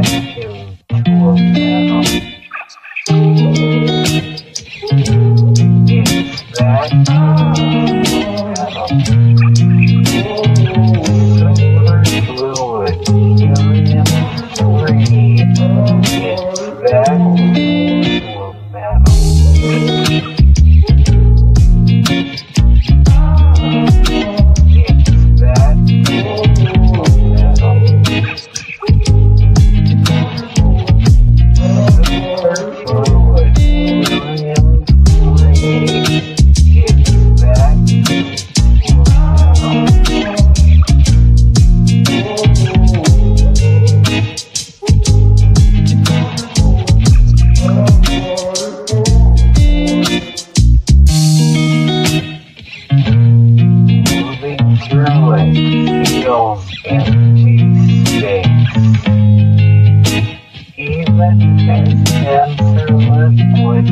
You. Sherwood feels empty space. Even as cancer liquid.